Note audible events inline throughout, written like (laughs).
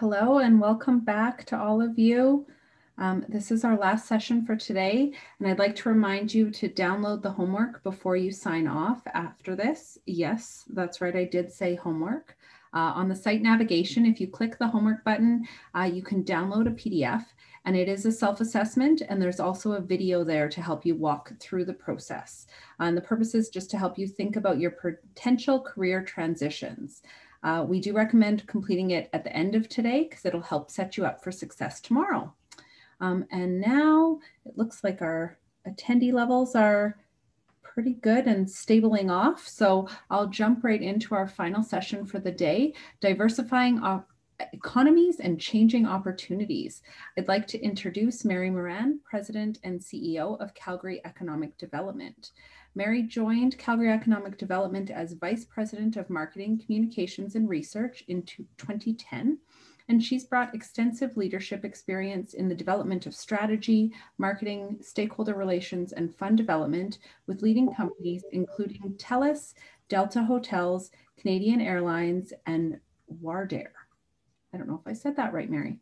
Hello and welcome back to all of you. Um, this is our last session for today, and I'd like to remind you to download the homework before you sign off after this. Yes, that's right, I did say homework. Uh, on the site navigation, if you click the homework button, uh, you can download a PDF, and it is a self-assessment, and there's also a video there to help you walk through the process. Uh, and the purpose is just to help you think about your potential career transitions. Uh, we do recommend completing it at the end of today because it'll help set you up for success tomorrow. Um, and now it looks like our attendee levels are pretty good and stabling off. So I'll jump right into our final session for the day, diversifying economies and changing opportunities. I'd like to introduce Mary Moran, President and CEO of Calgary Economic Development. Mary joined Calgary Economic Development as Vice President of Marketing, Communications, and Research in 2010 and she's brought extensive leadership experience in the development of strategy, marketing, stakeholder relations, and fund development with leading companies including TELUS, Delta Hotels, Canadian Airlines, and Wardair. I don't know if I said that right, Mary.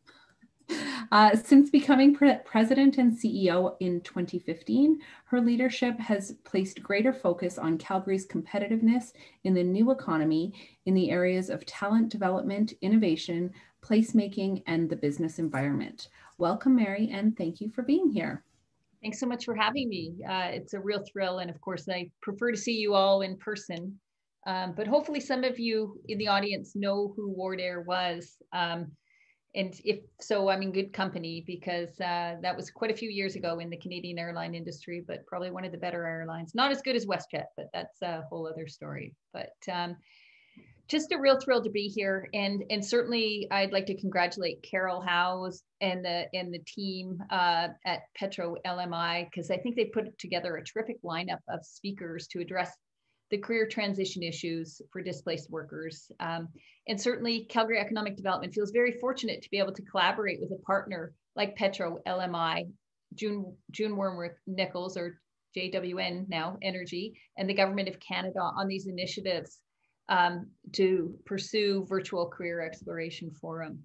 Uh, since becoming pre president and CEO in 2015, her leadership has placed greater focus on Calgary's competitiveness in the new economy in the areas of talent development, innovation, placemaking, and the business environment. Welcome, Mary, and thank you for being here. Thanks so much for having me. Uh, it's a real thrill. And of course, I prefer to see you all in person. Um, but hopefully, some of you in the audience know who Wardair was. Um, and if so, I'm in good company because uh, that was quite a few years ago in the Canadian airline industry, but probably one of the better airlines. Not as good as WestJet, but that's a whole other story. But um, just a real thrill to be here, and and certainly I'd like to congratulate Carol Howes and the and the team uh, at Petro LMI because I think they put together a terrific lineup of speakers to address the career transition issues for displaced workers. Um, and certainly Calgary Economic Development feels very fortunate to be able to collaborate with a partner like Petro LMI, June, June Wormworth Nichols or JWN now Energy, and the Government of Canada on these initiatives um, to pursue virtual career exploration forum.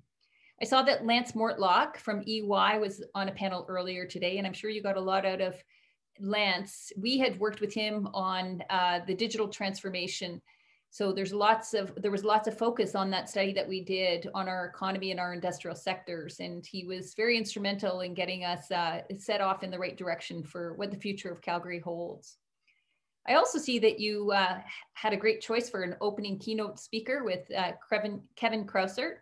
I saw that Lance Mortlock from EY was on a panel earlier today, and I'm sure you got a lot out of Lance, we had worked with him on uh, the digital transformation. So there's lots of there was lots of focus on that study that we did on our economy and our industrial sectors, and he was very instrumental in getting us uh, set off in the right direction for what the future of Calgary holds. I also see that you uh, had a great choice for an opening keynote speaker with uh, Kevin, Kevin Krausert,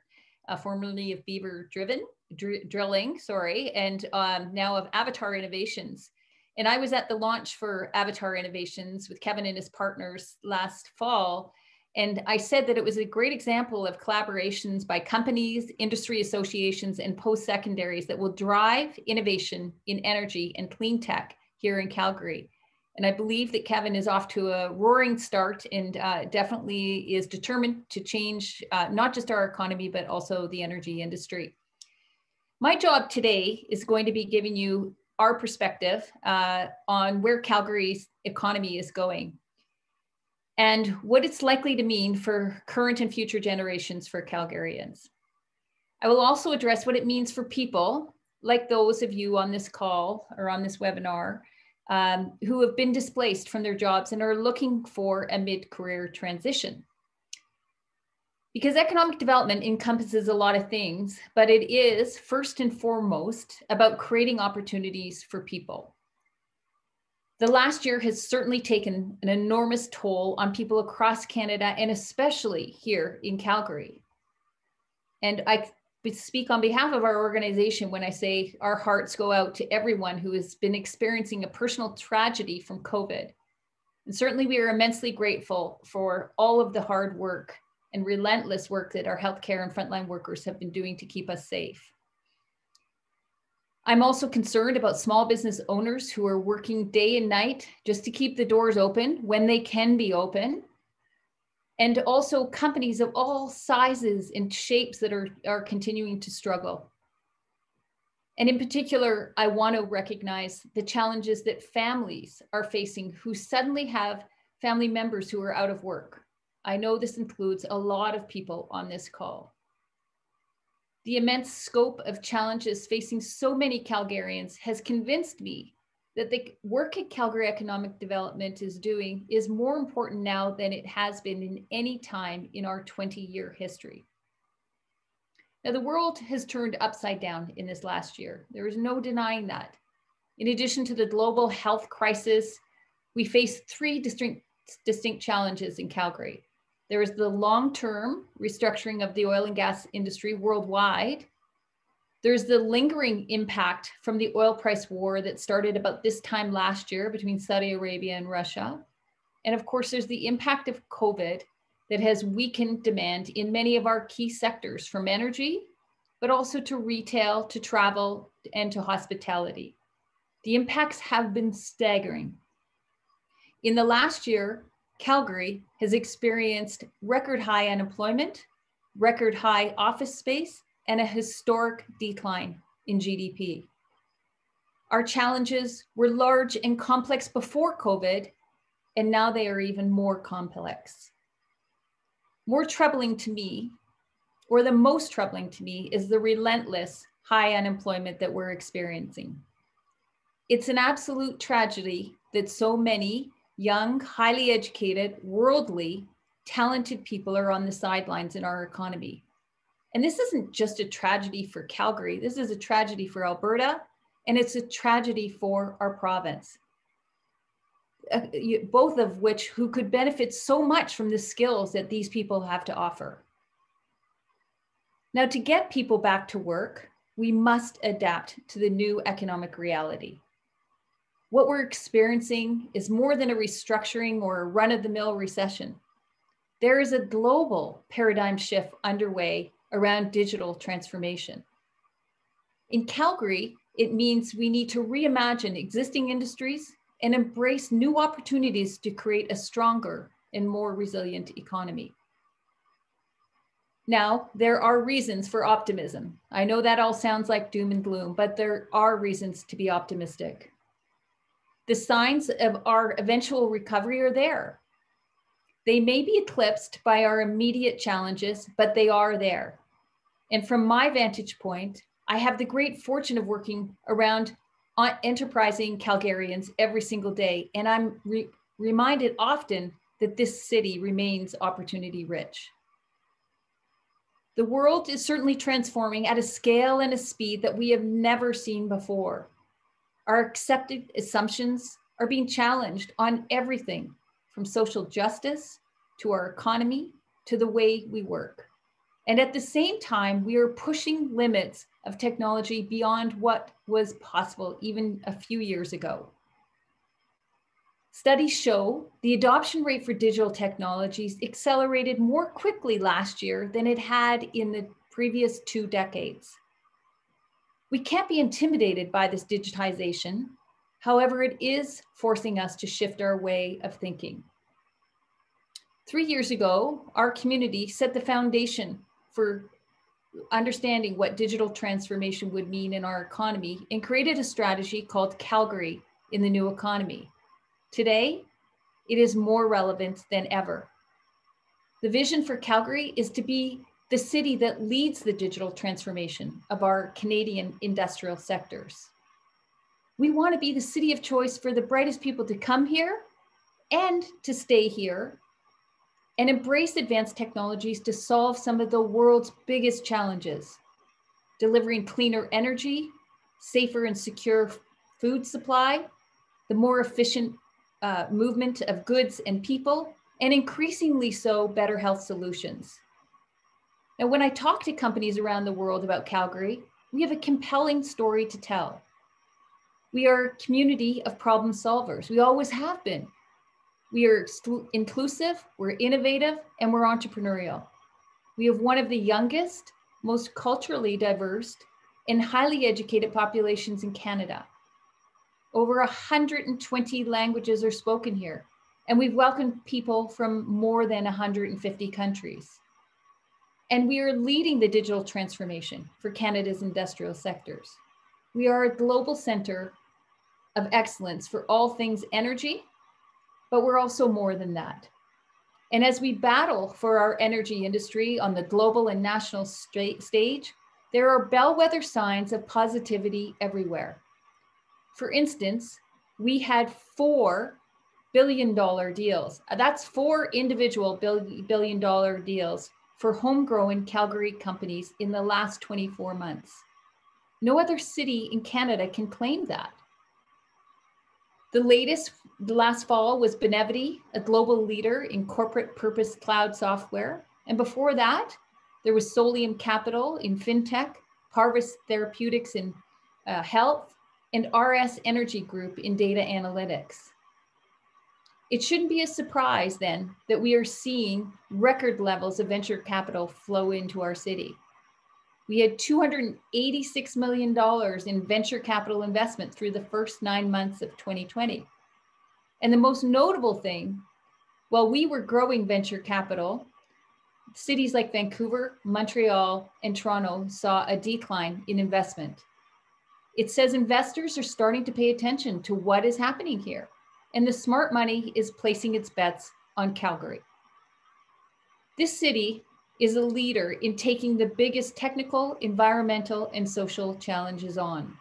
formerly of Beaver Driven Dr Drilling, sorry, and um, now of Avatar Innovations. And I was at the launch for Avatar Innovations with Kevin and his partners last fall. And I said that it was a great example of collaborations by companies, industry associations, and post secondaries that will drive innovation in energy and clean tech here in Calgary. And I believe that Kevin is off to a roaring start and uh, definitely is determined to change uh, not just our economy, but also the energy industry. My job today is going to be giving you our perspective uh, on where Calgary's economy is going and what it's likely to mean for current and future generations for Calgarians. I will also address what it means for people like those of you on this call or on this webinar um, who have been displaced from their jobs and are looking for a mid-career transition because economic development encompasses a lot of things, but it is first and foremost about creating opportunities for people. The last year has certainly taken an enormous toll on people across Canada and especially here in Calgary. And I speak on behalf of our organization when I say our hearts go out to everyone who has been experiencing a personal tragedy from COVID. And certainly we are immensely grateful for all of the hard work and relentless work that our healthcare and frontline workers have been doing to keep us safe. I'm also concerned about small business owners who are working day and night just to keep the doors open when they can be open. And also companies of all sizes and shapes that are, are continuing to struggle. And in particular, I want to recognize the challenges that families are facing who suddenly have family members who are out of work I know this includes a lot of people on this call. The immense scope of challenges facing so many Calgarians has convinced me that the work at Calgary Economic Development is doing is more important now than it has been in any time in our 20 year history. Now, the world has turned upside down in this last year. There is no denying that. In addition to the global health crisis, we face three distinct, distinct challenges in Calgary. There is the long term restructuring of the oil and gas industry worldwide. There's the lingering impact from the oil price war that started about this time last year between Saudi Arabia and Russia. And of course, there's the impact of COVID that has weakened demand in many of our key sectors from energy, but also to retail, to travel, and to hospitality. The impacts have been staggering. In the last year, Calgary has experienced record high unemployment, record high office space, and a historic decline in GDP. Our challenges were large and complex before COVID, and now they are even more complex. More troubling to me, or the most troubling to me, is the relentless high unemployment that we're experiencing. It's an absolute tragedy that so many young, highly educated, worldly, talented people are on the sidelines in our economy. And this isn't just a tragedy for Calgary, this is a tragedy for Alberta, and it's a tragedy for our province uh, you, both of which who could benefit so much from the skills that these people have to offer. Now, to get people back to work, we must adapt to the new economic reality. What we're experiencing is more than a restructuring or a run of the mill recession. There is a global paradigm shift underway around digital transformation. In Calgary, it means we need to reimagine existing industries and embrace new opportunities to create a stronger and more resilient economy. Now, there are reasons for optimism. I know that all sounds like doom and gloom, but there are reasons to be optimistic. The signs of our eventual recovery are there. They may be eclipsed by our immediate challenges, but they are there. And from my vantage point, I have the great fortune of working around uh, enterprising Calgarians every single day. And I'm re- reminded often that this city remains opportunity rich. The world is certainly transforming at a scale and a speed that we have never seen before. Our accepted assumptions are being challenged on everything from social justice to our economy to the way we work. And at the same time, we are pushing limits of technology beyond what was possible even a few years ago. Studies show the adoption rate for digital technologies accelerated more quickly last year than it had in the previous two decades. We can't be intimidated by this digitization. However, it is forcing us to shift our way of thinking. Three years ago, our community set the foundation for understanding what digital transformation would mean in our economy and created a strategy called Calgary in the new economy. Today, it is more relevant than ever. The vision for Calgary is to be the city that leads the digital transformation of our Canadian industrial sectors. We want to be the city of choice for the brightest people to come here and to stay here and embrace advanced technologies to solve some of the world's biggest challenges, delivering cleaner energy, safer and secure food supply, the more efficient uh, movement of goods and people, and increasingly so, better health solutions. Now, when I talk to companies around the world about Calgary, we have a compelling story to tell. We are a community of problem solvers. We always have been. We are inclusive, we're innovative, and we're entrepreneurial. We have one of the youngest, most culturally diverse, and highly educated populations in Canada. Over 120 languages are spoken here, and we've welcomed people from more than 150 countries. And we are leading the digital transformation for Canada's industrial sectors. We are a global center of excellence for all things energy, but we're also more than that. And as we battle for our energy industry on the global and national stage, There are bellwether signs of positivity everywhere. For instance, we had four billion dollar deals. That's four individual billion dollar deals for homegrown Calgary companies in the last 24 months. No other city in Canada can claim that. The latest last fall was Benevity, a global leader in corporate purpose cloud software. And before that, there was Solium Capital in fintech, Parvus Therapeutics in uh, health, and RS Energy Group in data analytics. It shouldn't be a surprise then that we are seeing record levels of venture capital flow into our city. We had $286 million in venture capital investment through the first nine months of 2020. And the most notable thing, while we were growing venture capital, cities like Vancouver, Montreal, and Toronto saw a decline in investment. It says investors are starting to pay attention to what is happening here, and the smart money is placing its bets on Calgary. This city is a leader in taking the biggest technical, environmental, and social challenges on.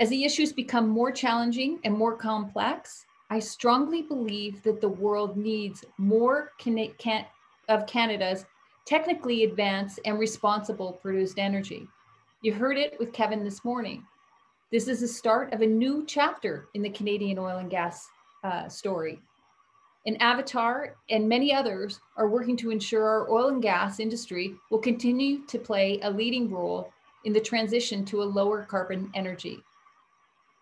As the issues become more challenging and more complex, I strongly believe that the world needs more of Canada's technically advanced and responsible produced energy. You heard it with Kevin this morning. This is the start of a new chapter in the Canadian oil and gas uh, story and Avatar and many others are working to ensure our oil and gas industry will continue to play a leading role in the transition to a lower carbon energy.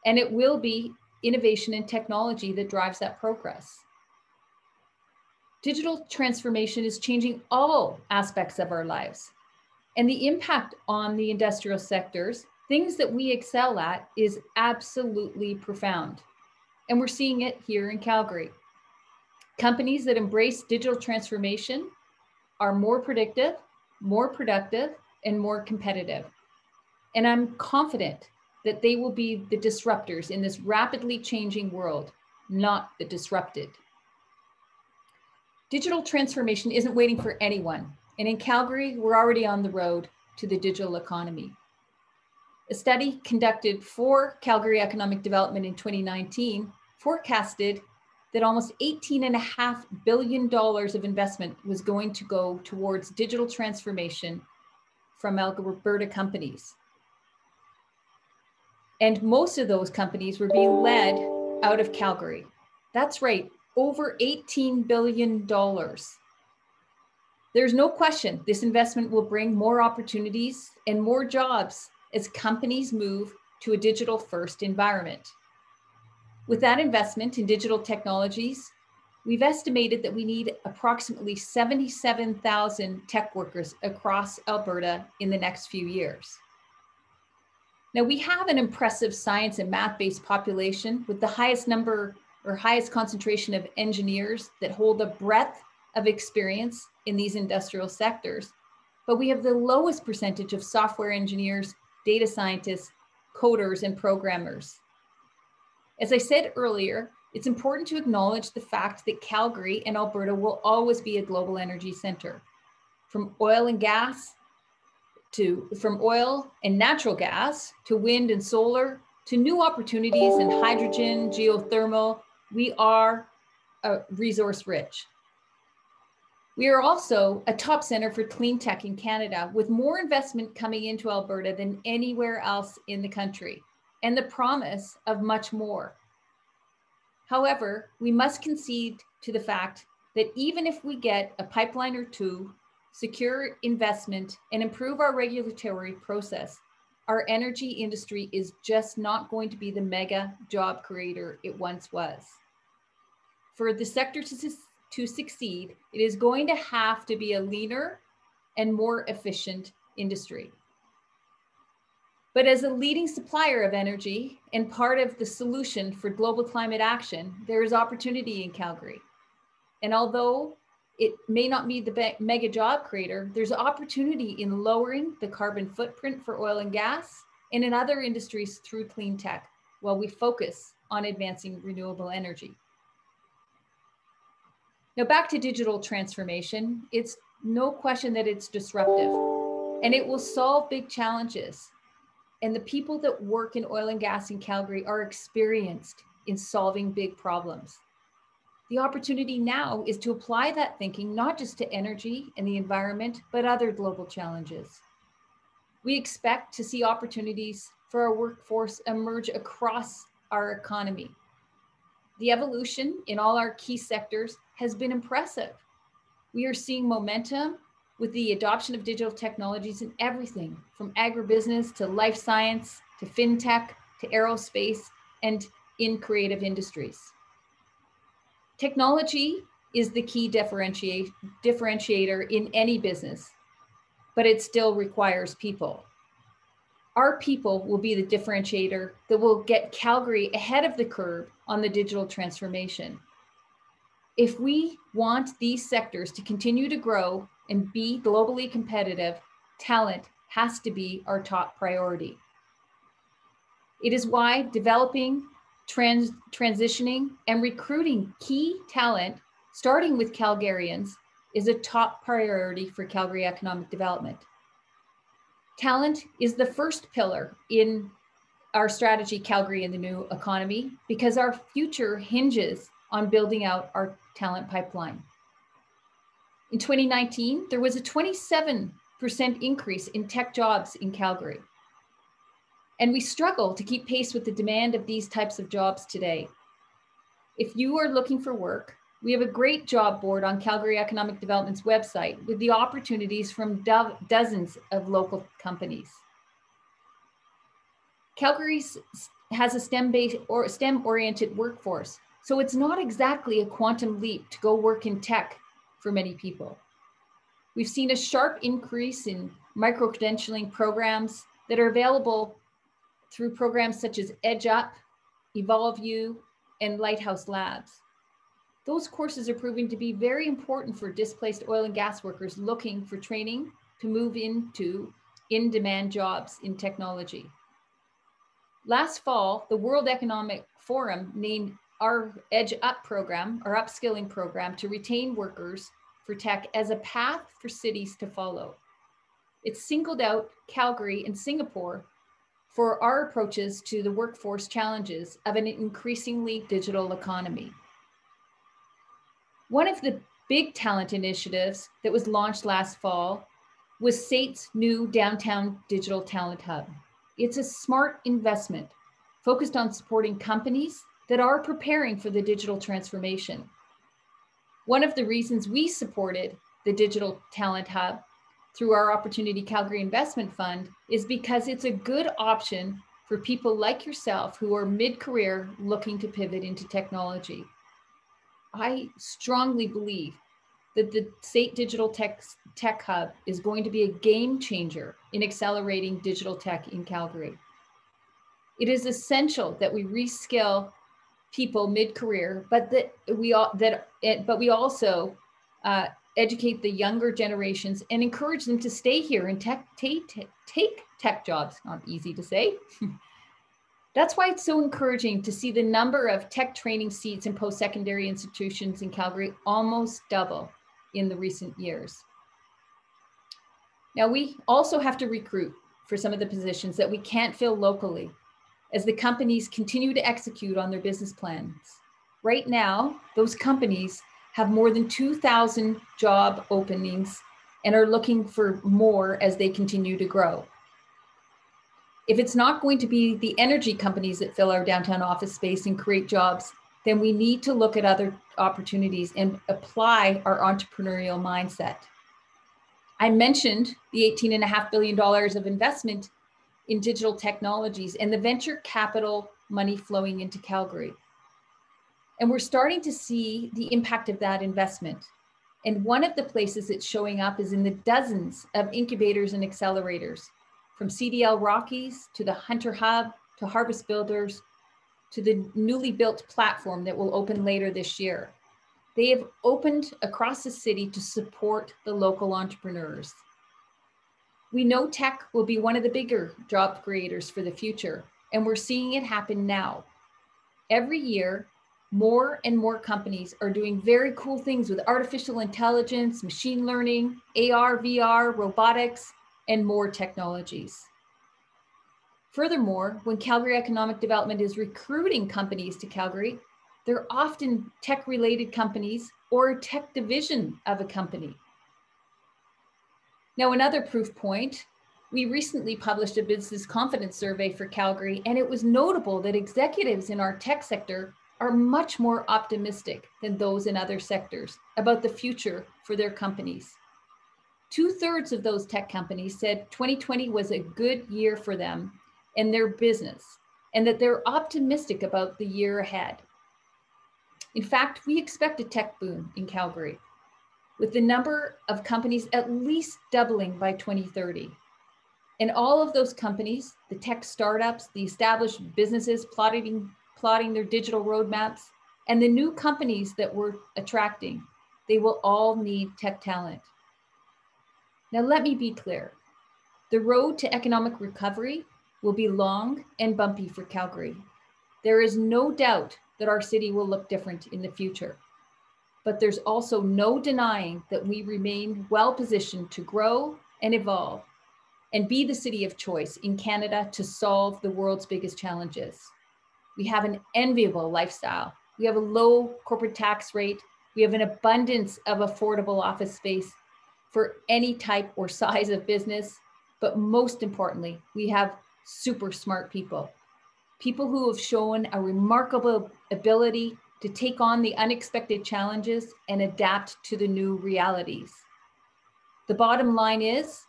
And it will be innovation and technology that drives that progress. Digital transformation is changing all aspects of our lives. And the impact on the industrial sectors, things that we excel at, is absolutely profound. And we're seeing it here in Calgary. Companies that embrace digital transformation are more predictive, more productive, and more competitive. And I'm confident that they will be the disruptors in this rapidly changing world, not the disrupted. Digital transformation isn't waiting for anyone. And in Calgary, we're already on the road to the digital economy. A study conducted for Calgary Economic Development in 2019 forecasted that almost $18.5 billion of investment was going to go towards digital transformation from Alberta companies. And most of those companies were being led out of Calgary. That's right, over $18 billion. There's no question this investment will bring more opportunities and more jobs as companies move to a digital first environment. With that investment in digital technologies, we've estimated that we need approximately 77,000 tech workers across Alberta in the next few years. Now, we have an impressive science and math based population with the highest number or highest concentration of engineers that hold a breadth of experience in these industrial sectors. But we have the lowest percentage of software engineers, data scientists, coders, and programmers. As I said earlier, it's important to acknowledge the fact that Calgary and Alberta will always be a global energy center. From oil and gas to from oil and natural gas to wind and solar to new opportunities in hydrogen, geothermal, we are uh, resource rich. We are also a top center for clean tech in Canada with more investment coming into Alberta than anywhere else in the country and the promise of much more. However, we must concede to the fact that even if we get a pipeline or two, secure investment, and improve our regulatory process, our energy industry is just not going to be the mega job creator it once was. For the sector to, to succeed, it is going to have to be a leaner and more efficient industry. But as a leading supplier of energy and part of the solution for global climate action, there is opportunity in Calgary. And although it may not be the mega job creator, there's opportunity in lowering the carbon footprint for oil and gas and in other industries through clean tech while we focus on advancing renewable energy. Now back to digital transformation, it's no question that it's disruptive and it will solve big challenges. And the people that work in oil and gas in Calgary are experienced in solving big problems. The opportunity now is to apply that thinking not just to energy and the environment, but other global challenges. We expect to see opportunities for our workforce emerge across our economy. The evolution in all our key sectors has been impressive. We are seeing momentum with the adoption of digital technologies in everything from agribusiness to life science to fintech to aerospace and in creative industries. Technology is the key differentiator in any business, but it still requires people. Our people will be the differentiator that will get Calgary ahead of the curve on the digital transformation. If we want these sectors to continue to grow and be globally competitive, talent has to be our top priority. It is why developing, trans, transitioning, and recruiting key talent, starting with Calgarians, is a top priority for Calgary economic development. Talent is the first pillar in our strategy, Calgary in the New Economy, because our future hinges on building out our talent pipeline. In 2019, there was a 27% increase in tech jobs in Calgary. And we struggle to keep pace with the demand of these types of jobs today. If you are looking for work, we have a great job board on Calgary Economic Development's website with the opportunities from do dozens of local companies. Calgary has a STEM-based or STEM-oriented workforce, so it's not exactly a quantum leap to go work in tech for many people. We've seen a sharp increase in micro-credentialing programs that are available through programs such as Edge Up, Evolve U, and Lighthouse Labs. Those courses are proving to be very important for displaced oil and gas workers looking for training to move into in-demand jobs in technology. Last fall, the World Economic Forum named our Edge Up program, our upskilling program to retain workers for tech as a path for cities to follow. It singled out Calgary and Singapore for our approaches to the workforce challenges of an increasingly digital economy. One of the big talent initiatives that was launched last fall was SAIT's new downtown digital talent hub. It's a smart investment focused on supporting companies that are preparing for the digital transformation. One of the reasons we supported the Digital Talent Hub through our Opportunity Calgary Investment Fund is because it's a good option for people like yourself who are mid career looking to pivot into technology. I strongly believe that the SAIT Digital Tech, Tech Hub is going to be a game changer in accelerating digital tech in Calgary. It is essential that we reskill people mid-career, but that we all that it, but we also uh, educate the younger generations and encourage them to stay here and tech, take, take tech jobs. Not easy to say. (laughs) That's why it's so encouraging to see the number of tech training seats in post-secondary institutions in Calgary almost double in the recent years. Now we also have to recruit for some of the positions that we can't fill locally as the companies continue to execute on their business plans. Right now, those companies have more than 2,000 job openings and are looking for more as they continue to grow. If it's not going to be the energy companies that fill our downtown office space and create jobs, then we need to look at other opportunities and apply our entrepreneurial mindset. I mentioned the $18.5 billion of investment in digital technologies and the venture capital money flowing into Calgary. And we're starting to see the impact of that investment. And one of the places it's showing up is in the dozens of incubators and accelerators, from CDL Rockies to the Hunter Hub to Harvest Builders to the newly built platform that will open later this year. They have opened across the city to support the local entrepreneurs. We know tech will be one of the bigger job creators for the future, and we're seeing it happen now. Every year, more and more companies are doing very cool things with artificial intelligence, machine learning, AR, VR, robotics, and more technologies. Furthermore, when Calgary Economic Development is recruiting companies to Calgary, they're often tech related companies or a tech division of a company. Now, another proof point we recently published a business confidence survey for Calgary, and it was notable that executives in our tech sector are much more optimistic than those in other sectors about the future for their companies. Two thirds of those tech companies said 2020 was a good year for them and their business, and that they're optimistic about the year ahead. In fact, we expect a tech boom in Calgary, with the number of companies at least doubling by 2030. And all of those companies, the tech startups, the established businesses plotting, plotting their digital roadmaps, and the new companies that we're attracting, they will all need tech talent. Now, let me be clear. The road to economic recovery will be long and bumpy for Calgary. There is no doubt that our city will look different in the future. But there's also no denying that we remain well positioned to grow and evolve and be the city of choice in Canada to solve the world's biggest challenges. We have an enviable lifestyle. We have a low corporate tax rate. We have an abundance of affordable office space for any type or size of business. But most importantly, we have super smart people, people who have shown a remarkable ability to take on the unexpected challenges and adapt to the new realities. The bottom line is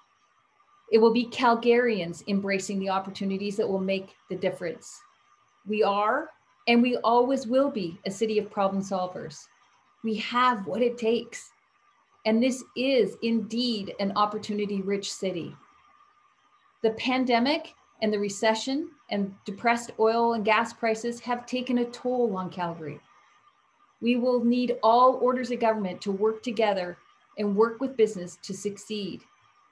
it will be Calgarians embracing the opportunities that will make the difference. We are, and we always will be, a city of problem solvers. We have what it takes. And this is indeed an opportunity rich city. The pandemic and the recession and depressed oil and gas prices have taken a toll on Calgary. We will need all orders of government to work together and work with business to succeed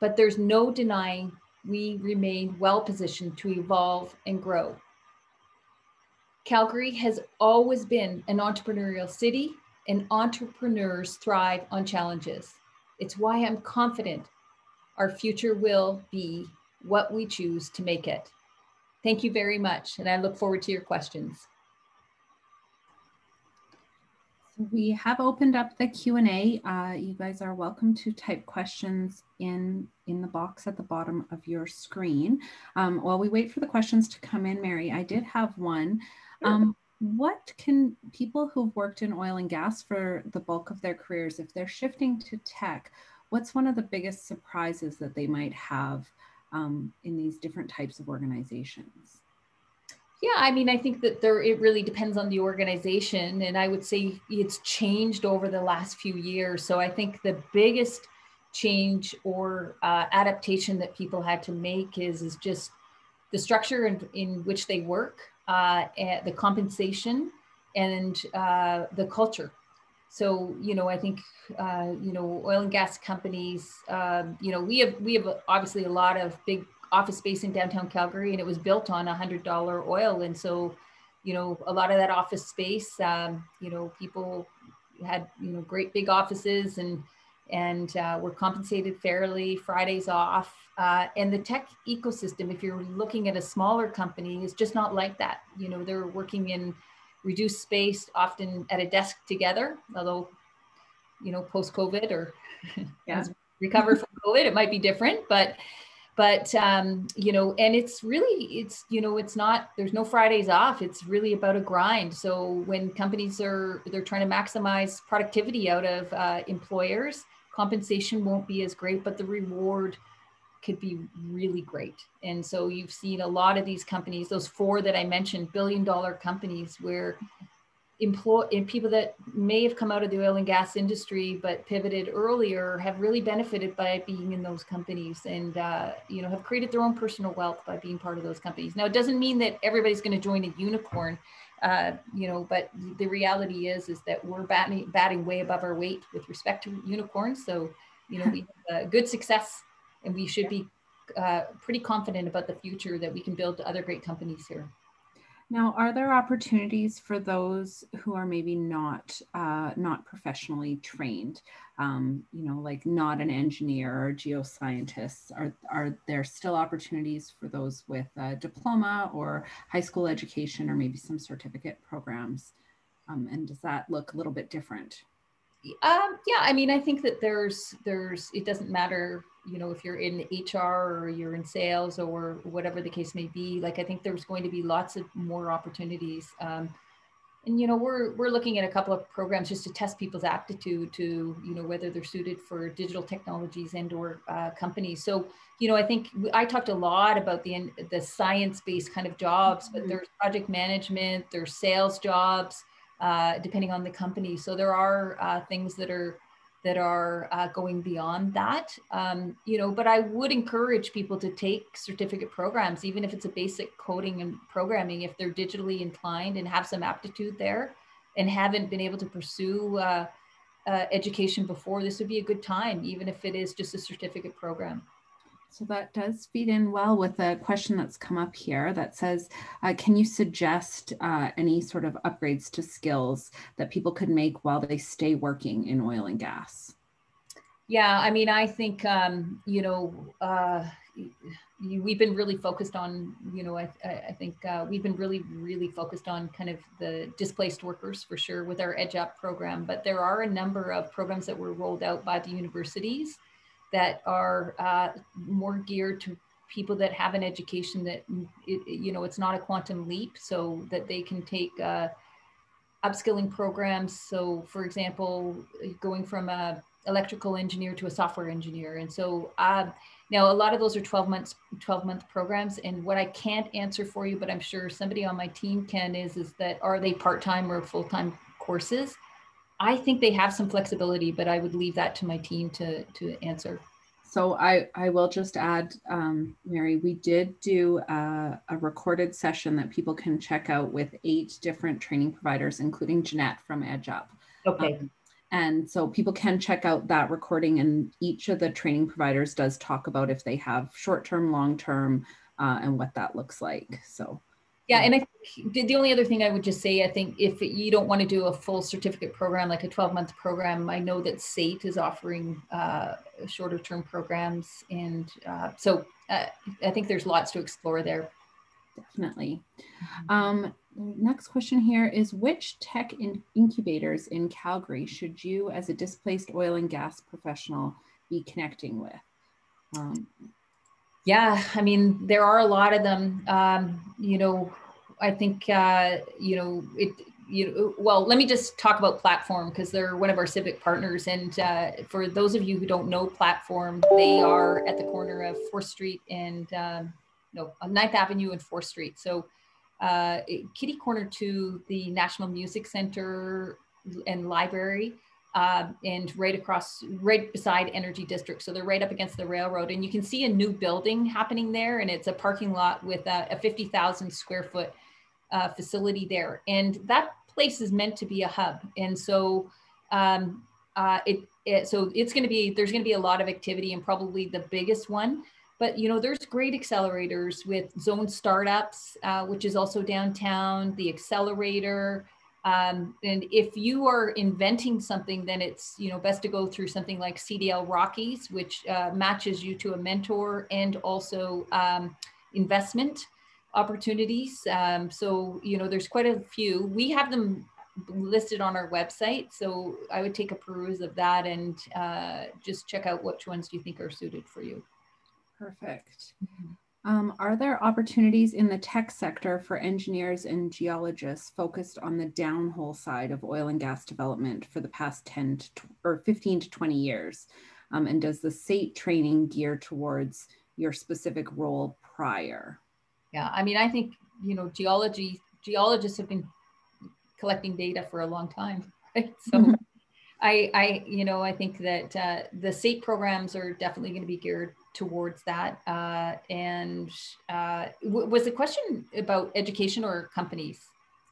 but there's no denying we remain well positioned to evolve and grow. Calgary has always been an entrepreneurial city, and entrepreneurs thrive on challenges. It's why I'm confident our future will be what we choose to make it. Thank you very much, and I look forward to your questions. we have opened up the Q&A. Uh, you guys are welcome to type questions in, in the box at the bottom of your screen. Um, while we wait for the questions to come in, Mary, I did have one. Um, what can people who've worked in oil and gas for the bulk of their careers, if they're shifting to tech, what's one of the biggest surprises that they might have um, in these different types of organizations? Yeah, I mean, I think that there it really depends on the organization, and I would say it's changed over the last few years. So I think the biggest change or uh, adaptation that people had to make is is just the structure in, in which they work, uh, the compensation, and uh, the culture. So you know, I think uh, you know, oil and gas companies. Um, you know, we have we have obviously a lot of big office space in downtown Calgary, and it was built on hundred dollar oil. And so, you know, a lot of that office space, um, you know, people had you know great big offices and and uh, were compensated fairly. Fridays off, uh, and the tech ecosystem. If you're looking at a smaller company, is just not like that. You know, they're working in reduced space, often at a desk together. Although, you know, post COVID or (laughs) yeah. recover from COVID, it might be different, but but um, you know and it's really it's you know it's not there's no fridays off it's really about a grind so when companies are they're trying to maximize productivity out of uh, employers compensation won't be as great but the reward could be really great. And so you've seen a lot of these companies those four that i mentioned billion dollar companies where employ people that may have come out of the oil and gas industry but pivoted earlier have really benefited by being in those companies and uh, you know have created their own personal wealth by being part of those companies. Now it doesn't mean that everybody's going to join a unicorn uh, you know but the reality is is that we're batting, batting way above our weight with respect to unicorns. So you know we (laughs) have good success and we should be uh, pretty confident about the future that we can build other great companies here Now, are there opportunities for those who are maybe not uh, not professionally trained? Um, you know, like not an engineer or geoscientist. Are are there still opportunities for those with a diploma or high school education or maybe some certificate programs? Um, and does that look a little bit different? Um, yeah, I mean, I think that there's there's it doesn't matter you know if you're in hr or you're in sales or whatever the case may be like i think there's going to be lots of more opportunities um, and you know we're we're looking at a couple of programs just to test people's aptitude to you know whether they're suited for digital technologies and or uh, companies so you know i think i talked a lot about the the science based kind of jobs but mm-hmm. there's project management there's sales jobs uh, depending on the company so there are uh, things that are that are uh, going beyond that. Um, you know, but I would encourage people to take certificate programs, even if it's a basic coding and programming, if they're digitally inclined and have some aptitude there, and haven't been able to pursue uh, uh, education before. This would be a good time, even if it is just a certificate program. So that does feed in well with a question that's come up here that says, uh, can you suggest uh, any sort of upgrades to skills that people could make while they stay working in oil and gas? Yeah, I mean, I think, um, you know, uh, we've been really focused on, you know, I, I think uh, we've been really, really focused on kind of the displaced workers for sure with our Edge Up program, but there are a number of programs that were rolled out by the universities that are uh, more geared to people that have an education that it, you know it's not a quantum leap so that they can take uh, upskilling programs. So for example going from a electrical engineer to a software engineer. And so uh, now a lot of those are 12 months 12 month programs. And what i can't answer for you but i'm sure somebody on my team can is is that are they part-time or full-time courses I think they have some flexibility, but I would leave that to my team to to answer. So I, I will just add, um, Mary, we did do a, a, recorded session that people can check out with eight different training providers, including Jeanette from Edge Up. Okay. Um, and so people can check out that recording and each of the training providers does talk about if they have short-term, long-term, uh, and what that looks like. So yeah, and I think the only other thing I would just say, I think if you don't want to do a full certificate program, like a 12 month program, I know that SAIT is offering uh, shorter term programs. And uh, so uh, I think there's lots to explore there. Definitely. Um, next question here is which tech in incubators in Calgary should you, as a displaced oil and gas professional, be connecting with? Um, yeah, I mean, there are a lot of them. Um, you know, I think uh, you know it. You know, well, let me just talk about Platform because they're one of our civic partners. And uh, for those of you who don't know Platform, they are at the corner of Fourth Street and um, no, 9th Avenue and Fourth Street. So, uh, kitty corner to the National Music Center and Library uh, and right across, right beside Energy District. So they're right up against the railroad. And you can see a new building happening there. And it's a parking lot with a, a 50,000 square foot uh, facility there. And that place is meant to be a hub. And so um, uh, it, it, so it's going to be, there's going to be a lot of activity and probably the biggest one. But you know, there's great accelerators with Zone Startups, uh, which is also downtown. The accelerator, um, and if you are inventing something, then it's you know best to go through something like CDL Rockies, which uh, matches you to a mentor and also um, investment opportunities. Um, so you know there's quite a few. We have them listed on our website, so I would take a peruse of that and uh, just check out which ones do you think are suited for you. Perfect. Mm -hmm. Um, are there opportunities in the tech sector for engineers and geologists focused on the downhole side of oil and gas development for the past 10 to or 15 to 20 years? Um, and does the SAIT training gear towards your specific role prior? Yeah, I mean, I think, you know, geology, geologists have been collecting data for a long time, (laughs) right? So mm -hmm. I, I, you know, I think that uh, the SAIT programs are definitely going to be geared towards that. Uh, and uh, was the question about education or companies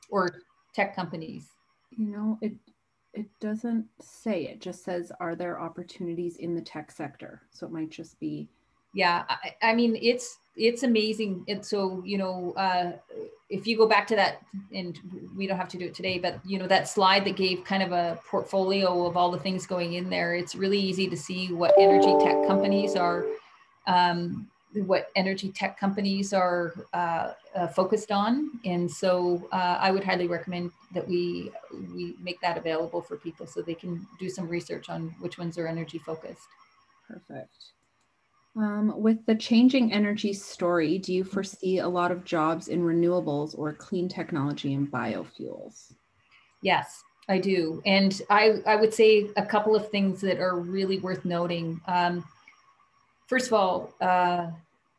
or tech companies? You know, it it doesn't say. It just says, "Are there opportunities in the tech sector?" So it might just be. Yeah, I, I mean, it's it's amazing. And so you know, uh, if you go back to that, and we don't have to do it today, but you know that slide that gave kind of a portfolio of all the things going in there, it's really easy to see what energy tech companies are, um, what energy tech companies are uh, uh, focused on, and so uh, I would highly recommend that we we make that available for people so they can do some research on which ones are energy focused. Perfect. Um, with the changing energy story, do you foresee a lot of jobs in renewables or clean technology and biofuels? Yes, I do. And I, I would say a couple of things that are really worth noting. Um, first of all, uh,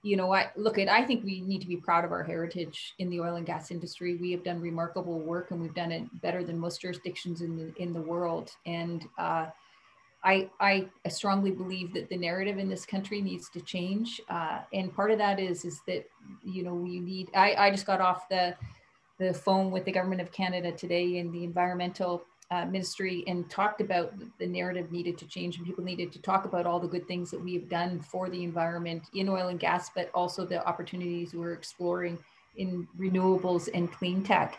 you know, I look at, I think we need to be proud of our heritage in the oil and gas industry. We have done remarkable work and we've done it better than most jurisdictions in the, in the world. And, uh, I, I strongly believe that the narrative in this country needs to change. Uh, and part of that is, is that, you know, we need, I, I just got off the, the phone with the government of Canada today and the environmental uh, ministry and talked about the narrative needed to change and people needed to talk about all the good things that we have done for the environment in oil and gas, but also the opportunities we're exploring in renewables and clean tech.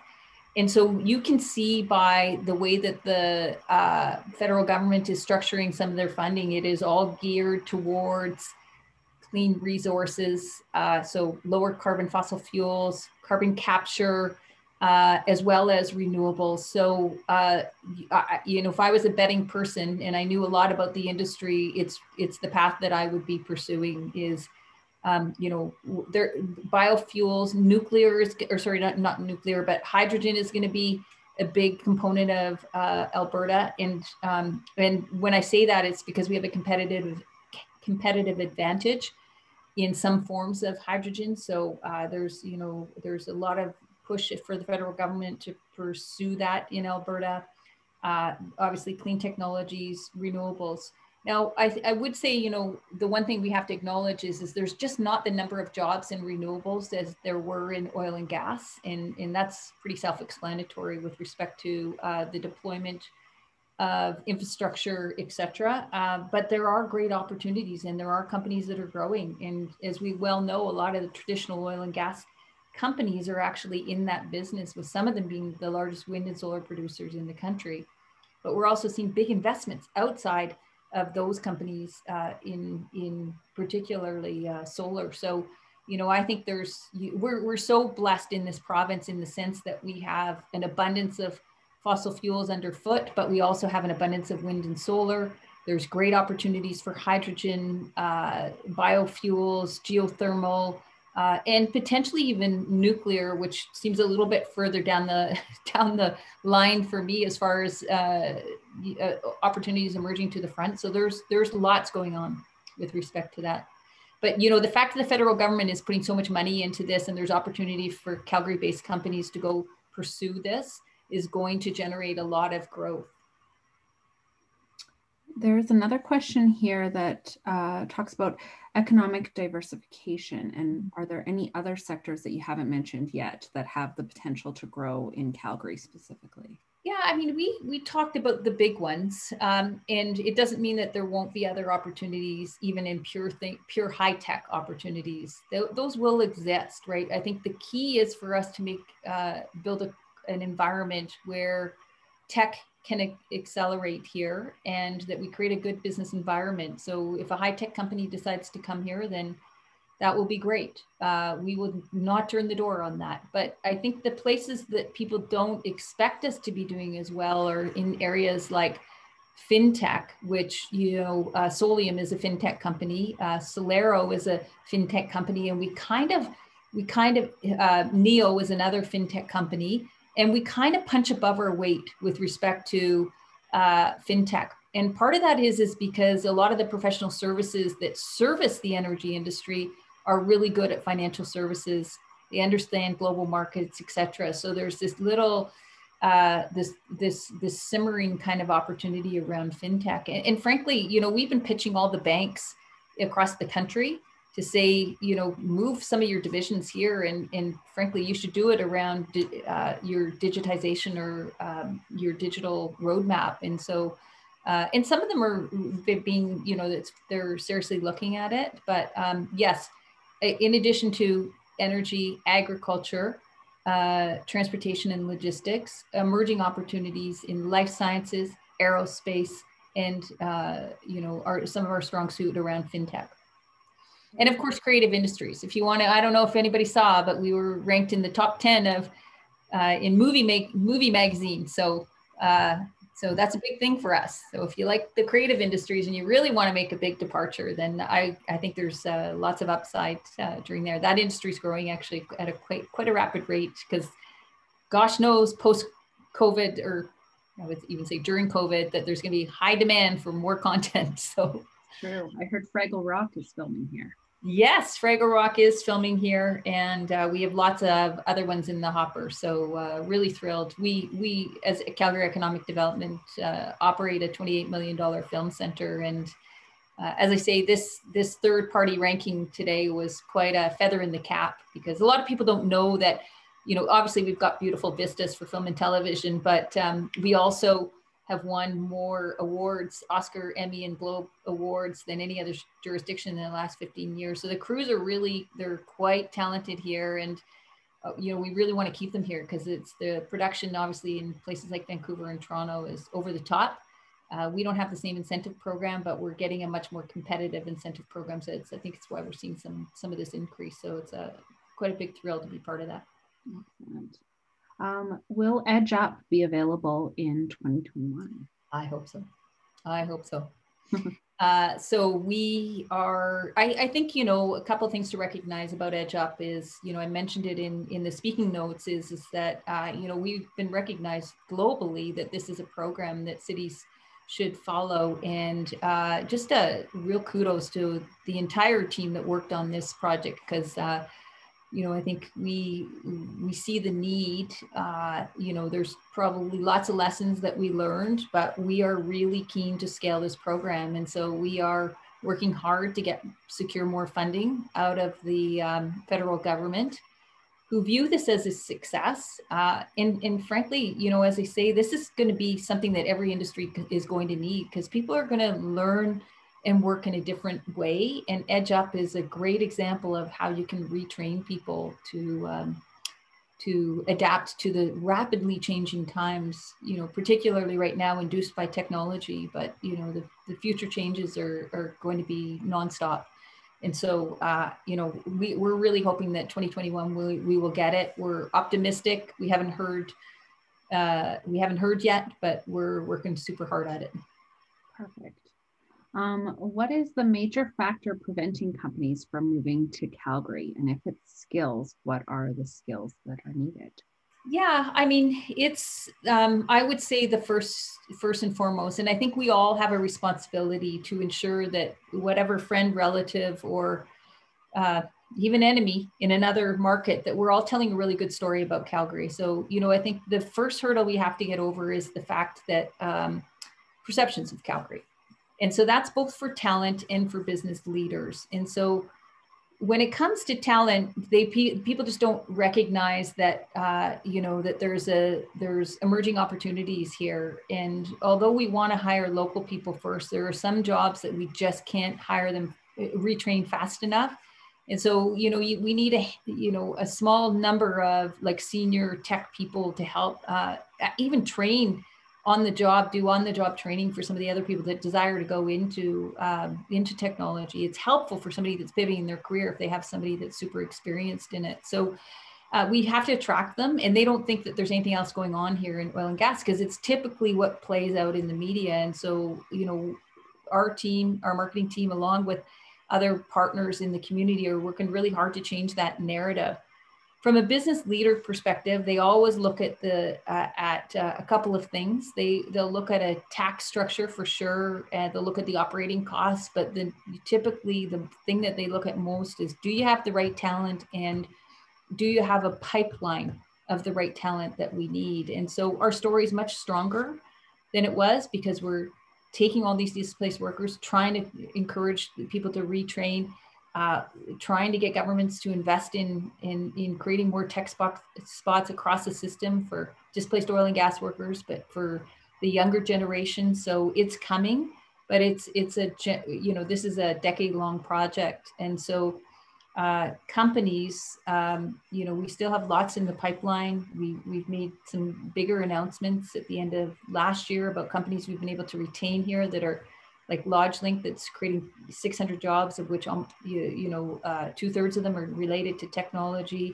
And so you can see by the way that the uh, federal government is structuring some of their funding, it is all geared towards clean resources, uh, so lower carbon fossil fuels, carbon capture, uh, as well as renewables. So, uh, I, you know, if I was a betting person and I knew a lot about the industry, it's it's the path that I would be pursuing. Is um, you know, there biofuels, nuclear is, or sorry, not, not nuclear, but hydrogen is going to be a big component of uh, Alberta. And um, and when I say that, it's because we have a competitive competitive advantage in some forms of hydrogen. So uh, there's you know there's a lot of push for the federal government to pursue that in Alberta. Uh, obviously, clean technologies, renewables. Now, I, I would say, you know, the one thing we have to acknowledge is, is there's just not the number of jobs in renewables as there were in oil and gas. And, and that's pretty self-explanatory with respect to uh, the deployment of infrastructure, et cetera. Uh, but there are great opportunities and there are companies that are growing. And as we well know, a lot of the traditional oil and gas companies are actually in that business with some of them being the largest wind and solar producers in the country. But we're also seeing big investments outside of those companies uh, in in particularly uh, solar. So, you know, I think there's we're we're so blessed in this province in the sense that we have an abundance of fossil fuels underfoot, but we also have an abundance of wind and solar. There's great opportunities for hydrogen, uh, biofuels, geothermal, uh, and potentially even nuclear, which seems a little bit further down the (laughs) down the line for me as far as uh, uh, opportunities emerging to the front. So there's there's lots going on with respect to that. But you know the fact that the federal government is putting so much money into this, and there's opportunity for Calgary-based companies to go pursue this, is going to generate a lot of growth. There's another question here that uh, talks about economic diversification. And are there any other sectors that you haven't mentioned yet that have the potential to grow in Calgary specifically? Yeah, I mean, we we talked about the big ones, um, and it doesn't mean that there won't be other opportunities, even in pure thing, pure high tech opportunities. Th- those will exist, right? I think the key is for us to make uh, build a, an environment where tech can accelerate here and that we create a good business environment. So if a high tech company decides to come here, then that will be great. Uh, we will not turn the door on that. But I think the places that people don't expect us to be doing as well are in areas like fintech, which, you know, uh, Solium is a fintech company, uh, Solero is a fintech company, and we kind of, we kind of, uh, Neo is another fintech company and we kind of punch above our weight with respect to uh, fintech. And part of that is is because a lot of the professional services that service the energy industry are really good at financial services. They understand global markets, etc. So there's this little uh, this this this simmering kind of opportunity around fintech. And, and frankly, you know, we've been pitching all the banks across the country to say, you know, move some of your divisions here, and and frankly, you should do it around uh, your digitization or um, your digital roadmap. And so, uh, and some of them are being, you know, that's they're seriously looking at it. But um, yes, in addition to energy, agriculture, uh, transportation and logistics, emerging opportunities in life sciences, aerospace, and uh, you know, our, some of our strong suit around fintech. And of course, creative industries. If you want to, I don't know if anybody saw, but we were ranked in the top 10 of uh, in movie make movie magazine. So uh, so that's a big thing for us. So if you like the creative industries and you really want to make a big departure, then I, I think there's uh, lots of upside uh, during there. That industry is growing actually at a quite, quite a rapid rate because gosh knows post COVID or I would even say during COVID that there's going to be high demand for more (laughs) content. So true. I heard Fraggle Rock is filming here. Yes, Fraggle Rock is filming here, and uh, we have lots of other ones in the hopper. So uh, really thrilled. We we as Calgary Economic Development uh, operate a twenty-eight million dollar film center, and uh, as I say, this this third-party ranking today was quite a feather in the cap because a lot of people don't know that. You know, obviously we've got beautiful vistas for film and television, but um, we also have won more awards, Oscar, Emmy, and Globe awards than any other jurisdiction in the last 15 years. So the crews are really, they're quite talented here. And, uh, you know, we really want to keep them here because it's the production, obviously, in places like Vancouver and Toronto is over the top. Uh, we don't have the same incentive program, but we're getting a much more competitive incentive program. So it's, I think it's why we're seeing some some of this increase. So it's a quite a big thrill to be part of that. Excellent. Um, will Edge Up be available in 2021? I hope so. I hope so. (laughs) uh, so we are, I, I, think, you know, a couple things to recognize about Edge Up is, you know, I mentioned it in, in the speaking notes is, is that, uh, you know, we've been recognized globally that this is a program that cities should follow. And uh, just a real kudos to the entire team that worked on this project because uh, you know, I think we we see the need. Uh, you know, there's probably lots of lessons that we learned, but we are really keen to scale this program, and so we are working hard to get secure more funding out of the um, federal government, who view this as a success. Uh, and and frankly, you know, as I say, this is going to be something that every industry is going to need because people are going to learn and work in a different way. And Edge Up is a great example of how you can retrain people to um, to adapt to the rapidly changing times. You know, particularly right now, induced by technology. But you know, the, the future changes are are going to be nonstop. And so, uh, you know, we, we're really hoping that 2021 we, we will get it. We're optimistic. We haven't heard uh, we haven't heard yet, but we're working super hard at it. Perfect. Um, what is the major factor preventing companies from moving to Calgary? And if it's skills, what are the skills that are needed? Yeah, I mean, it's um, I would say the first first and foremost, and I think we all have a responsibility to ensure that whatever friend, relative, or uh, even enemy in another market, that we're all telling a really good story about Calgary. So, you know, I think the first hurdle we have to get over is the fact that um, perceptions of Calgary and so that's both for talent and for business leaders. And so when it comes to talent, they people just don't recognize that uh, you know that there's a there's emerging opportunities here. And although we want to hire local people first, there are some jobs that we just can't hire them uh, retrain fast enough. And so you know we need a you know a small number of like senior tech people to help uh, even train on the job, do on the job training for some of the other people that desire to go into um, into technology. It's helpful for somebody that's pivoting their career if they have somebody that's super experienced in it. So uh, we have to attract them, and they don't think that there's anything else going on here in oil and gas because it's typically what plays out in the media. And so you know, our team, our marketing team, along with other partners in the community, are working really hard to change that narrative from a business leader perspective, they always look at the uh, at uh, a couple of things. They they'll look at a tax structure for sure, and they'll look at the operating costs. But then typically the thing that they look at most is do you have the right talent and do you have a pipeline of the right talent that we need? And so our story is much stronger than it was because we're taking all these displaced workers, trying to encourage people to retrain uh, trying to get governments to invest in, in, in creating more tech spot, spots across the system for displaced oil and gas workers, but for the younger generation. So it's coming, but it's, it's a, you know, this is a decade long project. And so uh, companies, um, you know, we still have lots in the pipeline. We, we've made some bigger announcements at the end of last year about companies we've been able to retain here that are like LodgeLink that's creating 600 jobs, of which um, you, you know uh, two thirds of them are related to technology.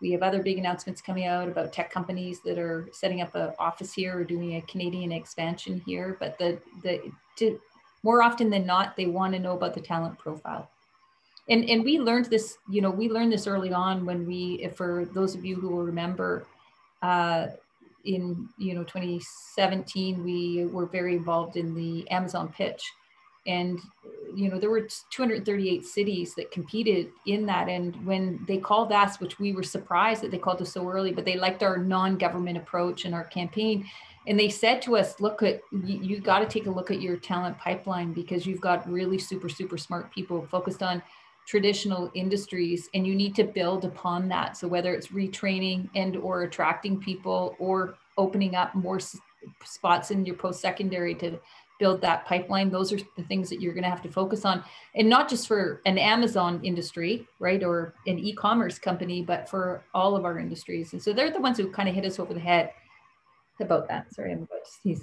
We have other big announcements coming out about tech companies that are setting up an office here or doing a Canadian expansion here. But the the to, more often than not, they want to know about the talent profile and and we learned this you know we learned this early on when we for those of you who will remember uh, in you know 2017 we were very involved in the amazon pitch. And you know there were 238 cities that competed in that. And when they called us which we were surprised that they called us so early but they liked our non-government approach and our campaign. And they said to us look at you, you got to take a look at your talent pipeline because you've got really super super smart people focused on traditional industries and you need to build upon that. So whether it's retraining and or attracting people or opening up more s- spots in your post-secondary to build that pipeline those are the things that you're going to have to focus on. And not just for an amazon industry right or an e-commerce company but for all of our industries. And so they're the ones who kind of hit us over the head about that. Sorry i'm about to sneeze.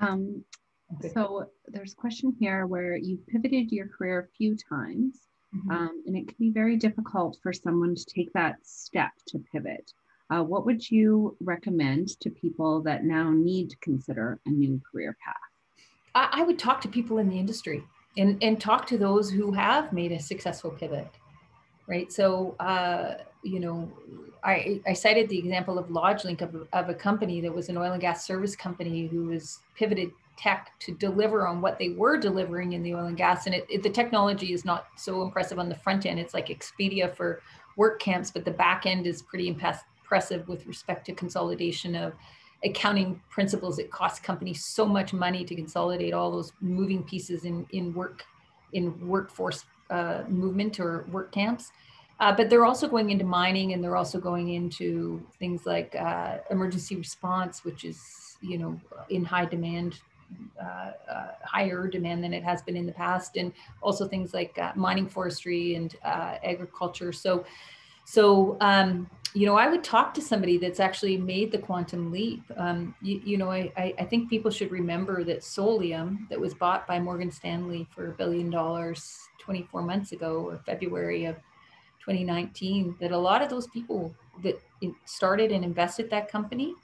Um, Okay. So there's a question here where you've pivoted your career a few times, mm-hmm. um, and it can be very difficult for someone to take that step to pivot. Uh, what would you recommend to people that now need to consider a new career path? I, I would talk to people in the industry and, and talk to those who have made a successful pivot, right? So, uh, you know, I, I cited the example of LodgeLink of, of a company that was an oil and gas service company who was pivoted tech to deliver on what they were delivering in the oil and gas. And it, it, the technology is not so impressive on the front end. It's like Expedia for work camps, but the back end is pretty impressive with respect to consolidation of accounting principles. It costs companies so much money to consolidate all those moving pieces in, in work, in workforce uh, movement or work camps. Uh, but they're also going into mining and they're also going into things like uh, emergency response, which is, you know, in high demand uh, uh, higher demand than it has been in the past, and also things like uh, mining, forestry, and uh, agriculture. So, so um, you know, I would talk to somebody that's actually made the quantum leap. Um, you, you, know, I, I think people should remember that Solium, that was bought by Morgan Stanley for a billion dollars 24 months ago, or February of 2019, that a lot of those people that started and invested that company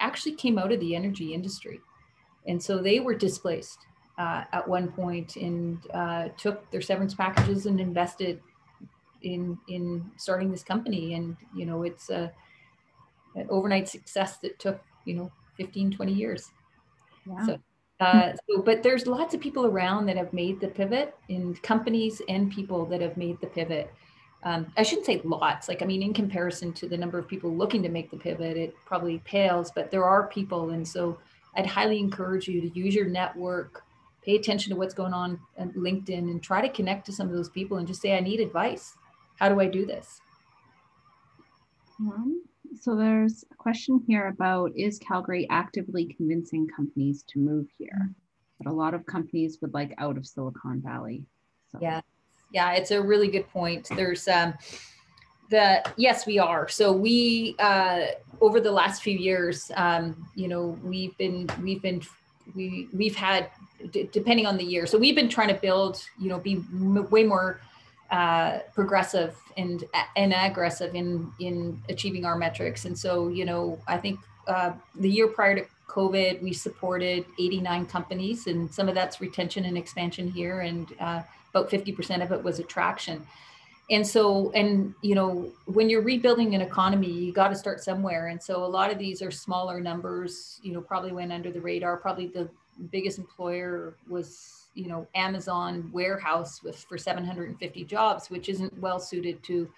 actually came out of the energy industry and so they were displaced uh, at one point and uh, took their severance packages and invested in in starting this company. And you know, it's a, an overnight success that took you know 15, 20 years. Yeah. So, uh, so, but there's lots of people around that have made the pivot, in companies and people that have made the pivot. Um, I shouldn't say lots. Like, I mean, in comparison to the number of people looking to make the pivot, it probably pales. But there are people, and so I'd highly encourage you to use your network, pay attention to what's going on on LinkedIn, and try to connect to some of those people and just say, I need advice. How do I do this? Um, so there's a question here about is Calgary actively convincing companies to move here? But a lot of companies would like out of Silicon Valley. So. Yeah, yeah, it's a really good point. There's um, the yes we are. So we uh, over the last few years um, you know we've been we've been we we've had d- depending on the year so we've been trying to build you know be m- way more uh, progressive and and aggressive in in achieving our metrics. And so you know i think uh, the year prior to covid we supported 89 companies and some of that's retention and expansion here and uh, about 50% of it was attraction and so and you know when you're rebuilding an economy you got to start somewhere. And so a lot of these are smaller numbers you know probably went under the radar. Probably the biggest employer was you know amazon warehouse with for 750 jobs which isn't well suited to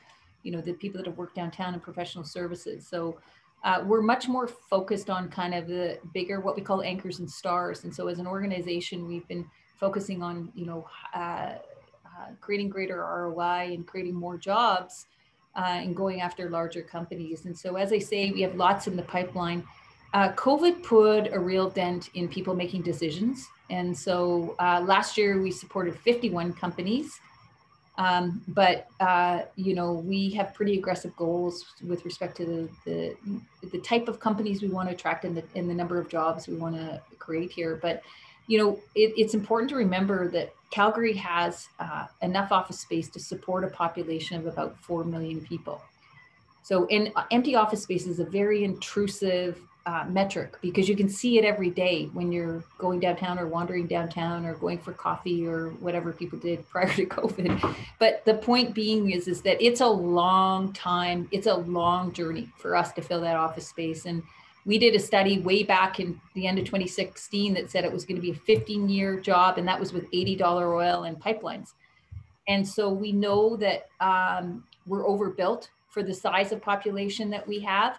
you know the people that have worked downtown in professional services. So uh, we're much more focused on kind of the bigger what we call anchors and stars. And so as an organization we've been focusing on you know uh, uh, creating greater ROI and creating more jobs uh, and going after larger companies. And so, as I say, we have lots in the pipeline. Uh, COVID put a real dent in people making decisions. And so uh, last year we supported 51 companies Um, but uh, you know, we have pretty aggressive goals with respect to the, the, the type of companies we want to attract and the, and the number of jobs we want to create here. But you know, it, it's important to remember that Calgary has uh, enough office space to support a population of about four million people. So, in uh, empty office space is a very intrusive uh, metric because you can see it every day when you're going downtown or wandering downtown or going for coffee or whatever people did (laughs) prior to COVID. But the point being is, is that it's a long time, it's a long journey for us to fill that office space. And we did a study way back in the end of 2016 that said it was going to be a 15 year job, and that was with $80 oil and pipelines. And so we know that um, we're overbuilt for the size of population that we have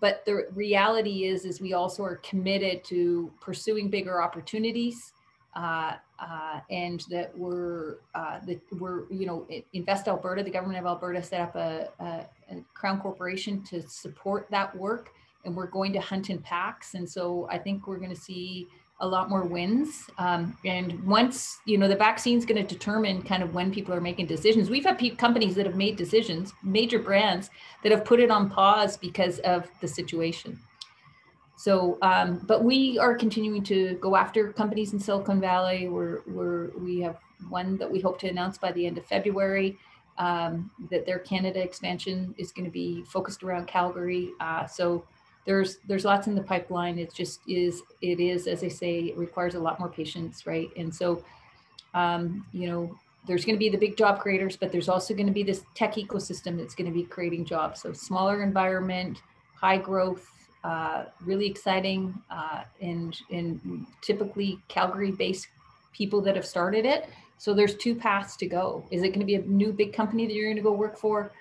but the reality is is we also are committed to pursuing bigger opportunities uh, uh, and that we're uh, that we're you know invest alberta the government of alberta set up a, a, a, crown corporation to support that work and we're going to hunt in packs and so i think we're going to see a lot more wins. Um, and once, you know, the vaccine is going to determine kind of when people are making decisions. We've had pe- companies that have made decisions, major brands that have put it on pause because of the situation. So, um, but we are continuing to go after companies in Silicon Valley. We're, we're, we have one that we hope to announce by the end of February. Um, that their Canada expansion is going to be focused around Calgary. Uh, so there's there's lots in the pipeline. It just is it is as i say it requires a lot more patience right? And so um, you know there's going to be the big job creators but there's also going to be this tech ecosystem that's going to be creating jobs. So smaller environment high growth uh, really exciting uh, and and typically calgary based people that have started it. So there's two paths to go. Is it going to be a new big company that you're going to go work for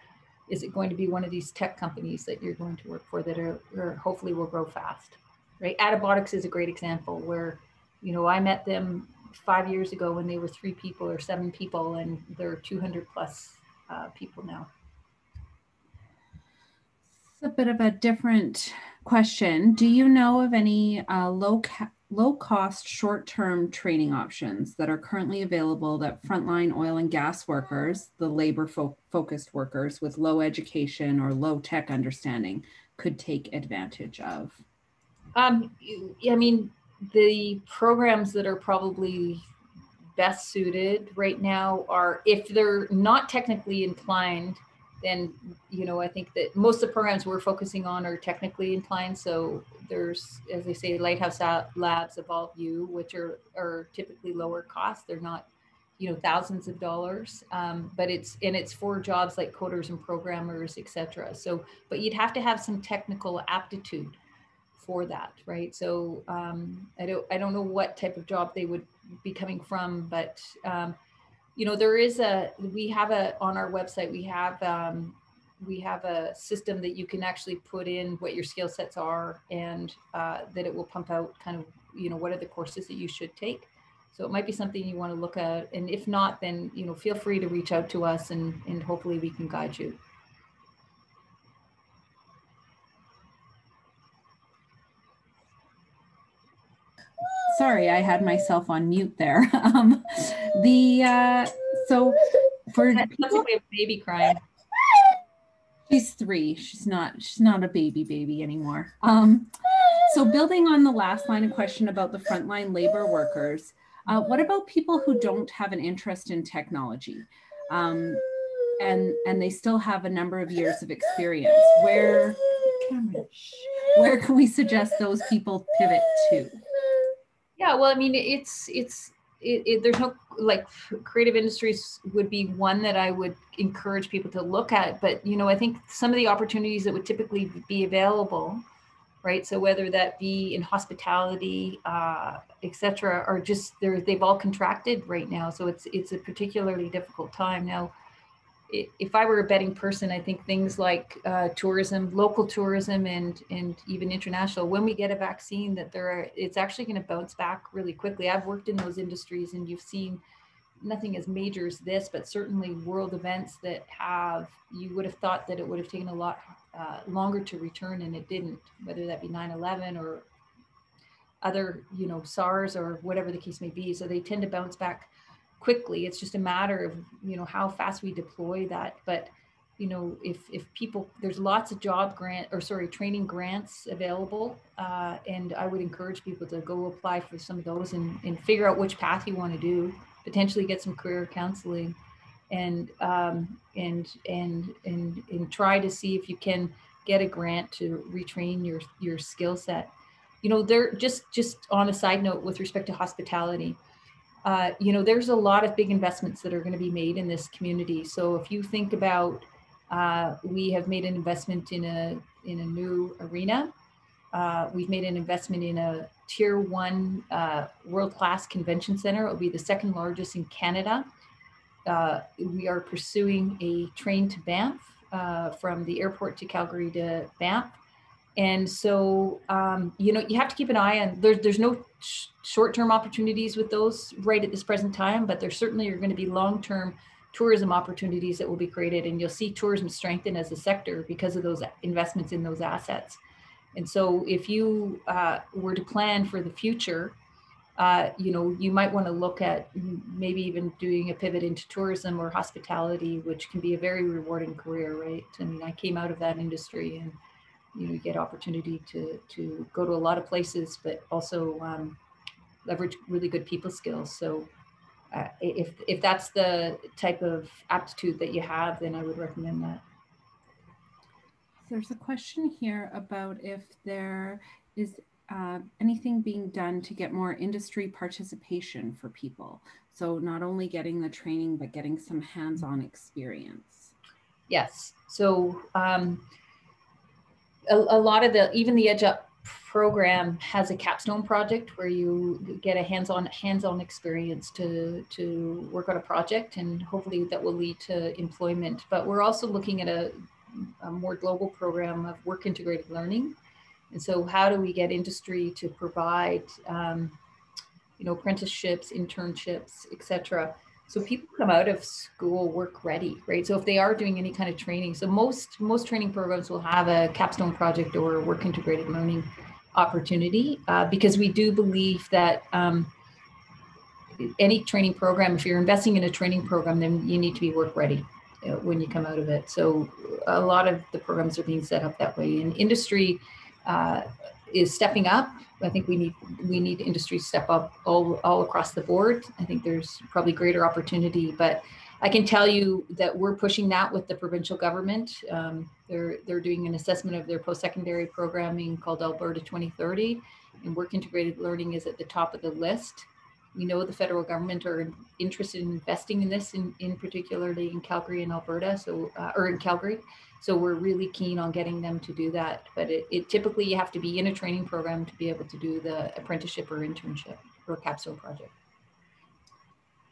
is it going to be one of these tech companies that you're going to work for that are, are hopefully will grow fast right? Attabotics is a great example where you know i met them five years ago when they were three people or seven people and they're 200 plus uh, people now. It's a bit of a different question. Do you know of any uh, low ca- low cost short term training options that are currently available that frontline oil and gas workers, the labor fo- focused workers with low education or low tech understanding, could take advantage of? Um, I mean, the programs that are probably best suited right now are if they're not technically inclined then you know i think that most of the programs we're focusing on are technically inclined. So there's as they say lighthouse labs EvolveU which are are typically lower cost. They're not you know thousands of dollars. Um, but it's and it's for jobs like coders and programmers etc so but you'd have to have some technical aptitude for that right? So um, i don't i don't know what type of job they would be coming from but um, you know there is a we have a on our website we have um, we have a system that you can actually put in what your skill sets are and uh, that it will pump out kind of you know what are the courses that you should take. So it might be something you want to look at and if not then you know feel free to reach out to us and and hopefully we can guide you sorry i had myself on mute there. (laughs) Um, the uh, so for people, baby crying. She's three. She's not she's not a baby baby anymore. Um, so building on the last line of question about the frontline labor workers uh, what about people who don't have an interest in technology? Um, and and they still have a number of years of experience. Where where can we suggest those people pivot to yeah, well, I mean, it's it's it, it, there's no like creative industries would be one that I would encourage people to look at. But you know, I think some of the opportunities that would typically be available, right? So whether that be in hospitality, uh, etc., are just they're they've all contracted right now. So it's it's a particularly difficult time now if I were a betting person, I think things like uh, tourism, local tourism, and and even international. When we get a vaccine, that there are, it's actually going to bounce back really quickly. I've worked in those industries, and you've seen nothing as major as this, but certainly world events that have. You would have thought that it would have taken a lot uh, longer to return, and it didn't. Whether that be 9/11 or other, you know, SARS or whatever the case may be. So they tend to bounce back quickly. It's just a matter of you know how fast we deploy that. But you know if if people there's lots of job grant or sorry training grants available uh, and i would encourage people to go apply for some of those and, and figure out which path you want to do potentially get some career counseling and um, and and and and try to see if you can get a grant to retrain your your skill set you know they're just just on a side note with respect to hospitality uh, you know there's a lot of big investments that are going to be made in this community so if you think about uh, we have made an investment in a in a new arena. Uh, we've made an investment in a tier one uh, world class convention center. It will be the second largest in Canada. Uh, we are pursuing a train to Banff uh, from the airport to Calgary to Banff. And so, um, you know, you have to keep an eye on. There's there's no sh- short term opportunities with those right at this present time, but there certainly are going to be long term tourism opportunities that will be created and you'll see tourism strengthen as a sector because of those investments in those assets and so if you uh, were to plan for the future uh, you know you might want to look at maybe even doing a pivot into tourism or hospitality which can be a very rewarding career right i mean i came out of that industry and you know you get opportunity to to go to a lot of places but also um, leverage really good people skills so uh, if if that's the type of aptitude that you have, then I would recommend that. There's a question here about if there is uh, anything being done to get more industry participation for people. So not only getting the training, but getting some hands-on experience. Yes. So um, a, a lot of the even the Edge Up program has a capstone project where you get a hands-on hands-on experience to to work on a project and hopefully that will lead to employment. But we're also looking at a, a more global program of work integrated learning. And so how do we get industry to provide um, you know apprenticeships internships etc so people come out of school work ready right? So if they are doing any kind of training so most most training programs will have a capstone project or work integrated learning opportunity uh, because we do believe that um, any training program if you're investing in a training program then you need to be work ready uh, when you come out of it. So a lot of the programs are being set up that way. In industry uh, is stepping up. I think we need we need industry step up all all across the board. I think there's probably greater opportunity, but I can tell you that we're pushing that with the provincial government. Um, they're they're doing an assessment of their post-secondary programming called Alberta 2030, and work integrated learning is at the top of the list. We know the federal government are interested in investing in this, in, in particularly in Calgary and Alberta, so uh, or in Calgary. So we're really keen on getting them to do that. But it, it, typically you have to be in a training program to be able to do the apprenticeship or internship or capstone project.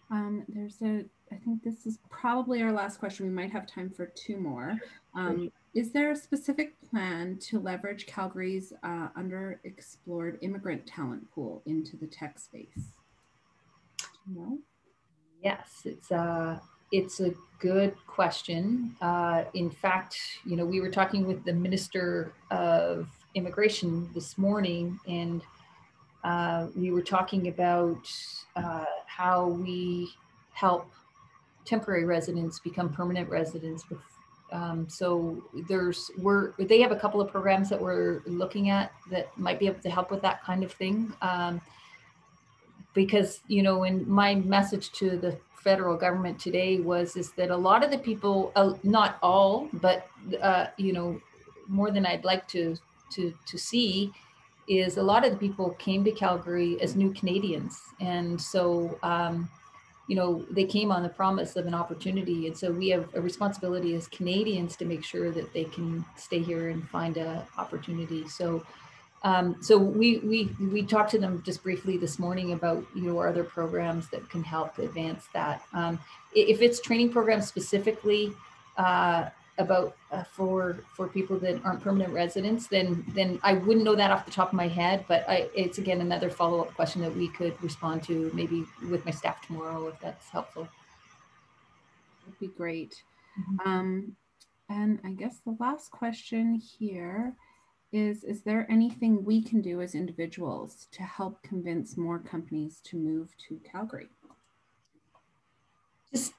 Um, there's a, I think this is probably our last question. We might have time for two more. Um, is there a specific plan to leverage Calgary's uh, underexplored immigrant talent pool into the tech space? No. Yes, it's uh, it's a good question. Uh, in fact, you know, we were talking with the Minister of Immigration this morning, and uh, we were talking about uh, how we help temporary residents become permanent residents. Um, so there's we're they have a couple of programs that we're looking at that might be able to help with that kind of thing. Um, because you know, in my message to the federal government today was is that a lot of the people, uh, not all, but uh, you know, more than I'd like to to to see, is a lot of the people came to Calgary as new Canadians, and so. Um, you know they came on the promise of an opportunity and so we have a responsibility as canadians to make sure that they can stay here and find a opportunity so um, so we we we talked to them just briefly this morning about you know other programs that can help advance that. Um, if it's training programs specifically uh, about uh, for for people that aren't permanent residents, then then I wouldn't know that off the top of my head. But I, it's again another follow up question that we could respond to maybe with my staff tomorrow if that's helpful. That'd be great. Mm-hmm. Um, and I guess the last question here is is there anything we can do as individuals to help convince more companies to move to Calgary? Just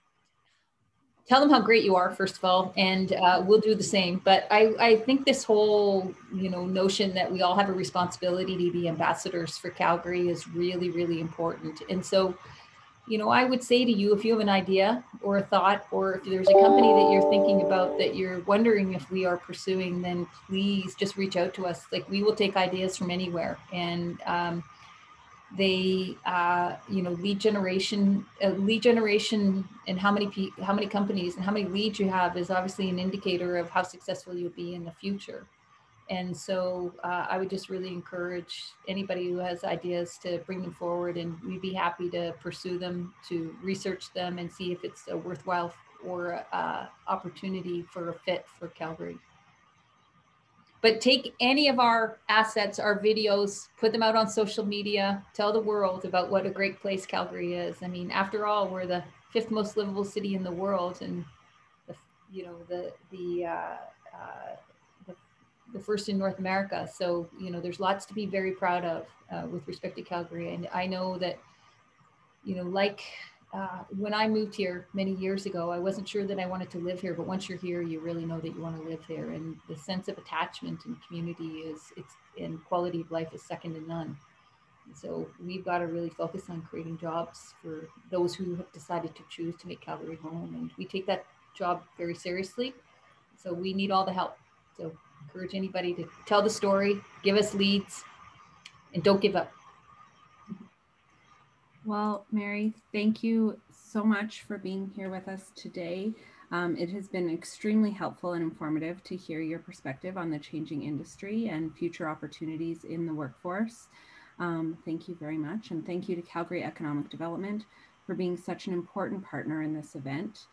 tell them how great you are first of all and uh, we'll do the same but I, I think this whole you know notion that we all have a responsibility to be ambassadors for calgary is really really important and so you know i would say to you if you have an idea or a thought or if there's a company that you're thinking about that you're wondering if we are pursuing then please just reach out to us. Like we will take ideas from anywhere. And um, they uh, you know lead generation uh, lead generation and how many pe- how many companies and how many leads you have is obviously an indicator of how successful you'll be in the future and so uh, i would just really encourage anybody who has ideas to bring them forward and we'd be happy to pursue them to research them and see if it's a worthwhile or uh, opportunity for a fit for calgary but take any of our assets, our videos, put them out on social media, tell the world about what a great place Calgary is. I mean, after all, we're the fifth most livable city in the world, and the, you know the the, uh, uh, the first in North America. So you know, there's lots to be very proud of uh, with respect to Calgary, and I know that you know, like uh, when I moved here many years ago, I wasn't sure that I wanted to live here, but once you're here, you really know that you want to live here. And the sense of attachment and community is, it's, and quality of life is second to none. So we've got to really focus on creating jobs for those who have decided to choose to make Calgary home. And we take that job very seriously. So we need all the help. So encourage anybody to tell the story, give us leads, and don't give up. Well, Mary, thank you so much for being here with us today. Um, it has been extremely helpful and informative to hear your perspective on the changing industry and future opportunities in the workforce. Um, thank you very much. And thank you to Calgary Economic Development for being such an important partner in this event.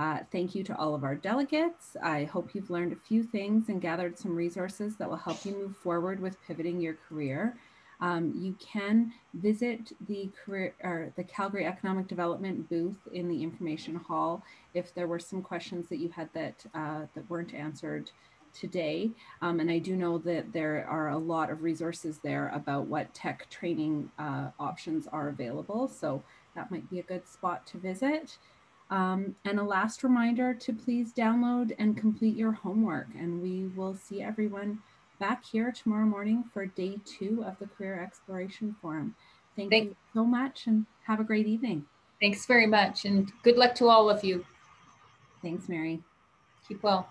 Uh, thank you to all of our delegates. I hope you've learned a few things and gathered some resources that will help you move forward with pivoting your career um, you can visit the career or the Calgary Economic Development booth in the information hall if there were some questions that you had that uh, that weren't answered today. Um, and I do know that there are a lot of resources there about what tech training uh, options are available. So that might be a good spot to visit. Um, and a last reminder to please download and complete your homework. And we will see everyone back here tomorrow morning for day two of the Career Exploration Forum. Thank, Thank you so much and have a great evening. Thanks very much and good luck to all of you. Thanks, Mary. Keep well.